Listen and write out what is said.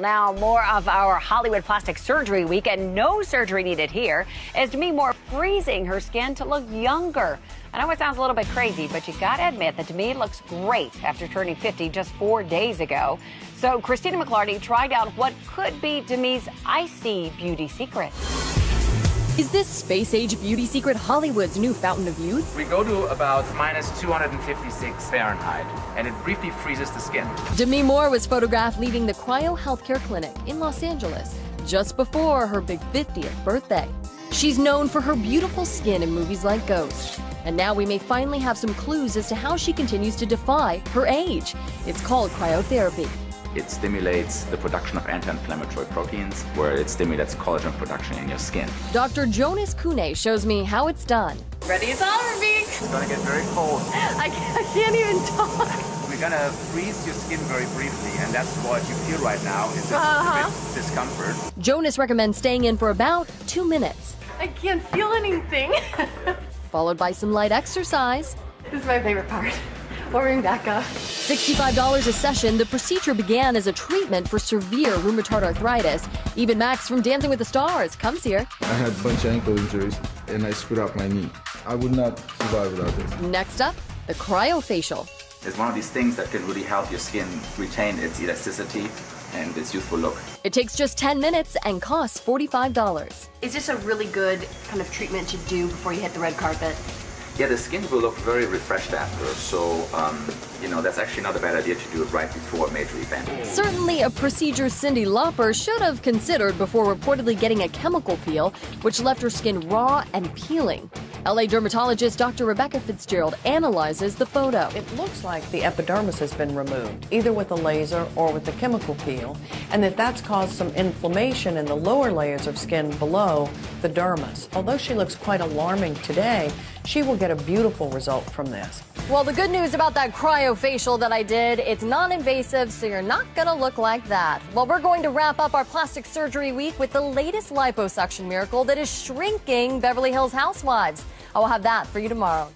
Now, more of our Hollywood plastic surgery week, and no surgery needed here, is Demi Moore freezing her skin to look younger. I know it sounds a little bit crazy, but you gotta admit that Demi looks great after turning 50 just four days ago. So, Christina McLarty tried out what could be Demi's icy beauty secret. Is this space age beauty secret Hollywood's new fountain of youth? We go to about minus 256 Fahrenheit, and it briefly freezes the skin. Demi Moore was photographed leaving the Cryo Healthcare Clinic in Los Angeles just before her big 50th birthday. She's known for her beautiful skin in movies like Ghost. And now we may finally have some clues as to how she continues to defy her age. It's called cryotherapy. It stimulates the production of anti-inflammatory proteins, where it stimulates collagen production in your skin. Dr. Jonas Kuehne shows me how it's done. Ready as ever, Vic. It's gonna get very cold. I, I can't even talk. We're gonna freeze your skin very briefly, and that's what you feel right now. Is just Uh-huh. bit discomfort. Jonas recommends staying in for about two minutes, I can't feel anything. followed by some light exercise. this is my favorite part. Warming back up. $65 a session, the procedure began as a treatment for severe rheumatoid arthritis. Even Max from Dancing with the Stars comes here. I had a bunch of ankle injuries and I screwed up my knee. I would not survive without this. Next up, the cryofacial. It's one of these things that can really help your skin retain its elasticity and its youthful look. It takes just 10 minutes and costs $45. Is this a really good kind of treatment to do before you hit the red carpet? Yeah, the skin will look very refreshed after, so um, you know that's actually not a bad idea to do it right before a major event. Certainly a procedure Cyndi Lauper should have considered before reportedly getting a chemical peel, which left her skin raw and peeling. LA dermatologist Dr. Rebecca Fitzgerald analyzes the photo. It looks like the epidermis has been removed, either with a laser or with a chemical peel, and that that's caused some inflammation in the lower layers of skin below the dermis. Although she looks quite alarming today, she will get a beautiful result from this. Well, the good news about that cryofacial that I did, it's non-invasive, so you're not gonna look like that. Well, we're going to wrap up our plastic surgery week with the latest liposuction miracle that is shrinking Beverly Hills housewives. I will have that for you tomorrow.